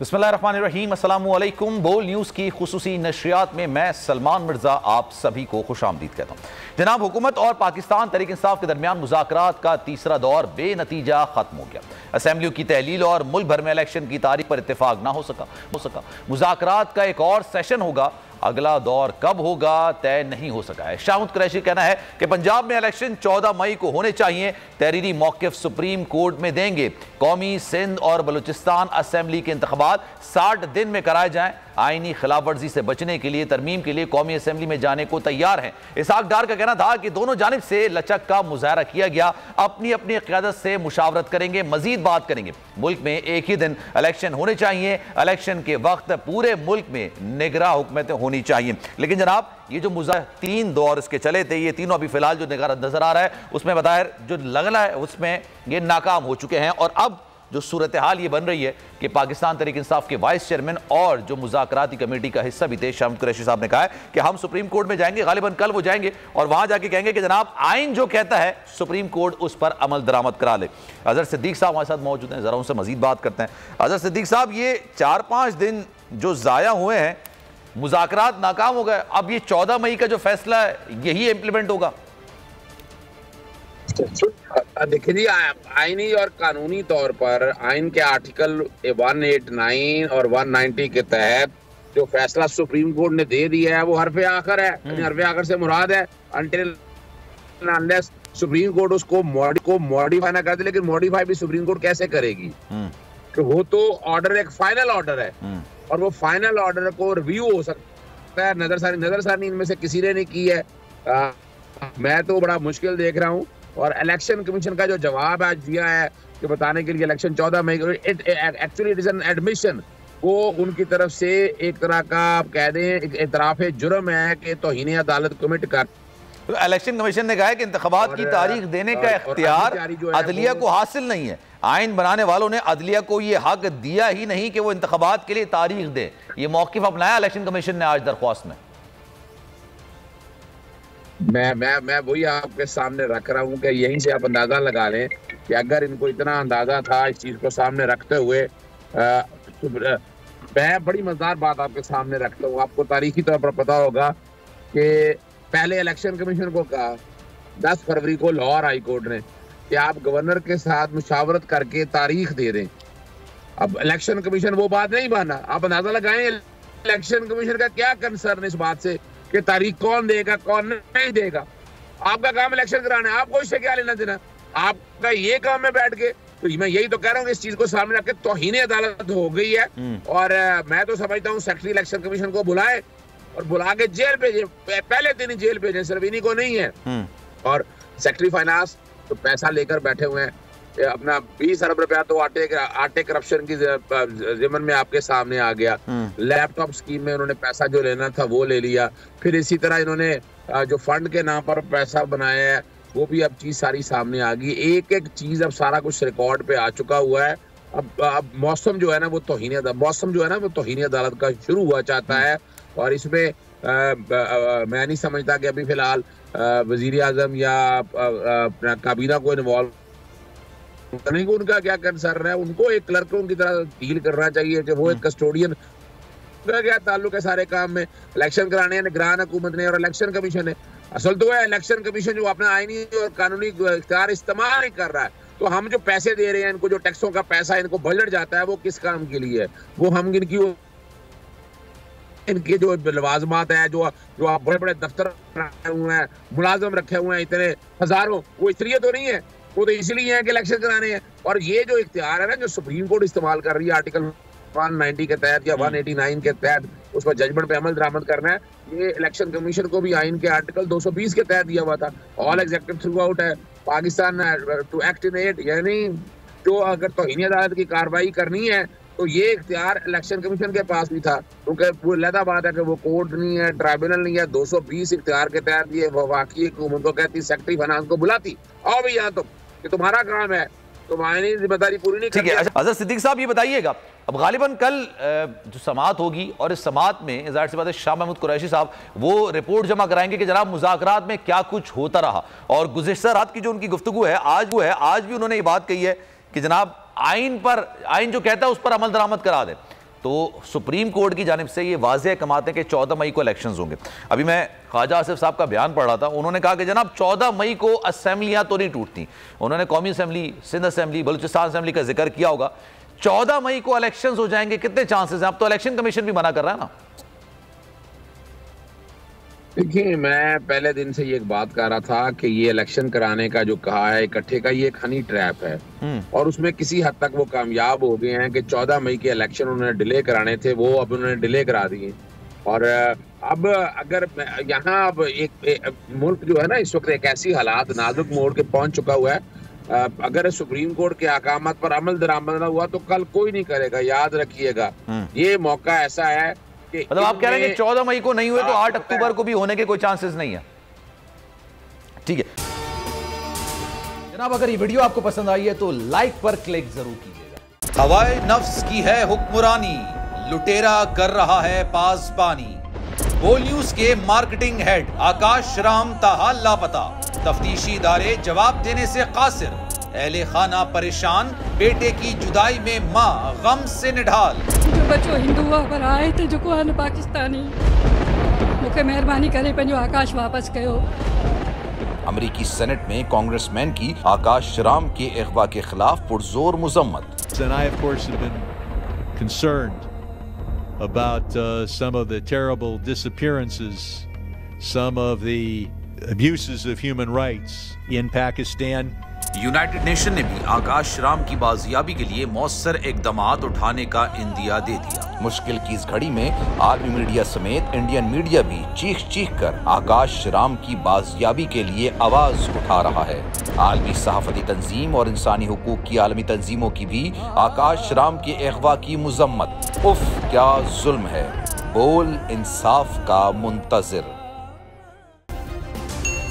बसमीम बोल न्यूज़ की खसूसी नशरियात में मैं सलमान मिर्ज़ा, आप सभी को खुश आमदीद कहता हूँ। जनाब, हुकूमत और पाकिस्तान तरीक इंसाफ के दरमियान मुजाकर का तीसरा दौर बेनतीजा ख़त्म हो गया। असम्बलियों की तहलील और मुल्क भर में इलेक्शन की तारीख पर इतफाक ना हो सका हो सका। मुजाकर का एक और सेशन होगा अगला दौर कब होगा, तय नहीं हो सका है। शाहमुद कुरैशी कहना है कि पंजाब में इलेक्शन 14 मई को होने चाहिए, तहरीरी मौकफ सुप्रीम कोर्ट में देंगे। कौमी सिंध और बलूचिस्तान असेंबली के इंतबात साठ दिन में कराए जाएँ। आईनी खिलाफ वर्जी से बचने के लिए, तरमीम के लिए कौमी असम्बली में जाने को तैयार हैं। इसहाक डार का कहना था कि दोनों जानब से लचक का मुजाहरा किया गया। अपनी अपनी क्यादत से मुशावरत करेंगे, मजीद बात करेंगे। मुल्क में एक ही दिन इलेक्शन होने चाहिए। इलेक्शन के वक्त पूरे मुल्क में निगरा हुकूमतें होनी चाहिए। लेकिन जनाब, ये जो मुजा तीन दौर इसके चले थे, ये तीनों अभी फ़िलहाल जो निगार नज़र आ रहा है, उसमें बताया जो लगना है, उसमें ये नाकाम हो चुके हैं। और अब जो सूरत हाल ये बन रही है कि पाकिस्तान तरीक इंसाफ के वाइस चेयरमैन और जो मुजाकराती कमेटी का हिस्सा भी थे, शाम कुरैशी साहब ने कहा है कि हम सुप्रीम कोर्ट में जाएँगे गालिबन कल वो जाएँगे और वहाँ जाके कहेंगे कि जनाब आइन जो कहता है, सुप्रीम कोर्ट उस पर अमल दरामद करा ले। अजहर सिद्दीक साहब हमारे साथ मौजूद हैं, जरा उनसे मजीद बात करते हैं। अजहर सिद्दीक साहब, ये चार पाँच दिन जो ज़ाया हुए हैं मुजाकर नाकाम हो गए। अब ये चौदह मई का जो फैसला है, यही इम्प्लीमेंट होगा। देखिए जी आईनी और कानूनी तौर पर आइन के आर्टिकल 189 और 190 के तहत जो फैसला सुप्रीम कोर्ट ने दे दिया है वो हरफ आखिर है। हम्म। हरफ आखिर से मुराद है। अनलेस सुप्रीम कोर्ट उसको मॉडी को मॉडिफाई ना कर दे लेकिन मॉडिफाई भी सुप्रीम कोर्ट कैसे करेगी? हम्म। कि वो तो ऑर्डर एक फाइनल ऑर्डर है। हम्म। और वो फाइनल ऑर्डर को रिव्यू हो सकता है। नजरसानी नजरसानी इनमें से किसी ने नहीं की है। आ, मैं तो बड़ा मुश्किल देख रहा हूँ। और इलेक्शन कमीशन का जो जवाब आज दिया है कि बताने के लिए इलेक्शन चौदह मई actually it is an admission वो उनकी तरफ़ से एक तरह का आप कह दें एक इतराफ जुर्म है कि तोहन अदालत कमिट कर तो इलेक्शन कमीशन ने कहा है कि इंतबात की तारीख देने का इख्तियार अदलिया को हासिल नहीं है। आइन बनाने वालों ने अदलिया को ये हक दिया ही नहीं कि वो इंतबात के लिए तारीख दे। ये मौकफ अपनाया इलेक्शन कमीशन ने आज दरख्वास्त में। मैं मैं मैं वही आपके सामने रख रहा हूँ कि यहीं से आप अंदाज़ा लगा लें कि अगर इनको इतना अंदाज़ा था इस चीज़ को सामने रखते हुए आ, तो मैं बड़ी मज़ेदार बात आपके सामने रखता हूँ। आपको तारीखी तौर पर पता होगा कि पहले इलेक्शन कमीशन को कहा दस फरवरी को लाहौर हाई कोर्ट ने कि आप गवर्नर के साथ मुशावरत करके तारीख दे दें। अब इलेक्शन कमीशन वो बात नहीं माना। आप अंदाज़ा लगाएँ इलेक्शन कमीशन का क्या कंसर्न इस बात से? कि तारीख कौन देगा कौन नहीं देगा। आपका काम इलेक्शन कराना है आपको इससे क्या लेना देना? आपका ये काम है बैठ के तो मैं यही तो कह रहा हूँ इस चीज़ को सामने रख के तोहिन अदालत हो गई है। हम्म। और मैं तो समझता हूँ सेक्रेटरी इलेक्शन कमीशन को बुलाए और बुला के जेल भेजे पहले दिन ही जेल भेजे सिर्फ़ इन्हीं को नहीं है। हम्म। और सेक्रेटरी फाइनेंस तो पैसा लेकर बैठे हुए हैं। अपना बीस अरब रुपया तो आटे आटे करप्शन की जिमन में आपके सामने आ गया। लैपटॉप हम्म। स्कीम में उन्होंने पैसा जो लेना था वो ले लिया। फिर इसी तरह इन्होंने जो फंड के नाम पर पैसा बनाया है वो भी अब चीज़ सारी सामने आ गई। एक एक चीज़ अब सारा कुछ रिकॉर्ड पे आ चुका हुआ है। अब अब मौसम जो है ना वो तोहिनी मौसम जो है ना वो तोहिनी अदालत का शुरू हुआ चाहता है। और इसमें मैं नहीं समझता कि अभी फ़िलहाल वज़ीर आज़म या काबीना को इन्वॉल्व नहीं को उनका क्या कंसर्न है? उनको एक क्लर्क उनकी तरह डील करना चाहिए कि वो एक कस्टोडियन का क्या ताल्लुक है सारे काम में? इलेक्शन कराने हैं निगरान हुकूमत ने और इलेक्शन कमीशन है असल तो है इलेक्शन कमीशन जो अपना आईनी और कानूनी इख्तियार इस्तेमाल नहीं कर रहा है। तो हम जो पैसे दे रहे हैं इनको जो टैक्सों का पैसा इनको बजट जाता है वो किस काम के लिए है? वो हम इनकी इनके जो लवाजमात है जो जो आप बड़े बड़े दफ्तर हुए हैं मुलाजम रखे हुए हैं इतने हज़ारों वो इसलिए तो नहीं है? वो तो इसलिए है कि इलेक्शन कराने हैं। और ये जो इख्तियार है ना जो सुप्रीम कोर्ट इस्तेमाल कर रही है आर्टिकल 190 के तहत या 189 के तहत उस पर जजमेंट पे अमल दरामद करना है। ये इलेक्शन कमीशन को भी आइन के आर्टिकल 220 के तहत दिया हुआ था। ऑल एग्जेक्टिव थ्रू आउट है। Pakistan to act in eight यानी जो अगर तोहिनी अदालत की कार्रवाई करनी है तो ये इख्तियार इलेक्शन कमीशन के पास भी था। क्योंकि वो लहदा बात है कि वो कोर्ट नहीं है ट्राइब्यूनल नहीं है। 220 इख्तियार के तहत ये वाकई हुकूमत को कहती सेक्रेटरी फाइनेंस को बुलाती आओ भी यहाँ तो कि तुम्हारा काम है। तुम्हारी ज़िम्मेदारी पूरी नहीं ठीक है अच्छा सिद्दीक साहब ये बताइएगा। अब गालिबन कल जो समात होगी और इस समात में ज़ाहिर सी बात है शाह महमूद कुरैशी साहब वो रिपोर्ट जमा कराएँगे कि जनाब मुजाकर में क्या कुछ होता रहा। और गुजशत रात की जो उनकी गुफ्तु है आज वो है आज भी उन्होंने ये बात कही है कि जनाब आइन पर आइन जो कहता है उस पर अमल दरामद करा दे। तो सुप्रीम कोर्ट की जानब से ये वाजह कमाते हैं कि चौदह मई को इलेक्शन होंगे। अभी मैं ख्वाजा आसिफ साहब का बयान पढ़ रहा था, उन्होंने कहा कि जनाब चौदह मई को असम्बलियाँ तो नहीं टूटती। उन्होंने कौमी assembly, Sindh assembly, Balochistan assembly का ज़िक्र किया होगा। चौदह मई को इलेक्शन हो जाएँगे, कितने चांसेस हैं? अब तो इलेक्शन कमीशन भी मना कर रहा है ना। देखिए मैं पहले दिन से ये एक बात कर रहा था कि ये इलेक्शन कराने का जो कहा है इकट्ठे का ये एक हनी ट्रैप है हम्म। और उसमें किसी हद तक वो कामयाब हो गए हैं कि 14 मई के इलेक्शन उन्होंने डिले कराने थे वो अब उन्होंने डिले करा दिए और अब अगर यहाँ अब एक, एक मुल्क जो है ना इस वक्त एक ऐसी हालात नाजुक मोड़ के पहुँच चुका हुआ है अगर सुप्रीम कोर्ट के अकाम पर अमल दरामद ना हुआ तो कल कोई नहीं करेगा याद रखिएगा हम्म। ये मौका ऐसा है मतलब आप कह रहे हैं चौदह मई को नहीं हुए तो आठ अक्टूबर को भी होने के कोई चांसेस नहीं है। ठीक है। जनाब अगर ये वीडियो आपको पसंद आई है तो लाइक पर क्लिक ज़रूर कीजिएगा। हवाए नफ्स की है हुक्मरानी लुटेरा कर रहा है पासबानी बोल न्यूज़ के मार्केटिंग हेड आकाश राम ताहा लापता। तफ्तीशी इदारे जवाब देने से कासिर। अहले खाना परेशान बेटे की जुदाई में माँ गम से निढाल। जो बच्चों हिंदू आए थे जो कोहन पाकिस्तानी। मुख्य मेहरबानी करे पंजो आकाश वापस कयो अमेरिकी सेनेट में कांग्रेसमैन की आकाश श्राम के अखवा के खिलाफ पुरजोर मुजम्मत। uh, Some of the abuses of human rights in Pakistan. United Nation ने भी आकाश राम की बाजियाबी के लिए मौसर इकदाम उठाने का इंदिया दे दिया। मुश्किल की इस घड़ी में आर्मी मीडिया समेत इंडियन मीडिया भी चीख चीख कर आकाश राम की बाजियाबी के लिए आवाज़ उठा रहा है। आलमी सहाफती तंजीम और इंसानी हकूक की आलमी तंजीमों की भी आकाश राम के अगवा की मजम्मत। उफ, क्या जुल्म है। बोल इंसाफ का मुंतजर।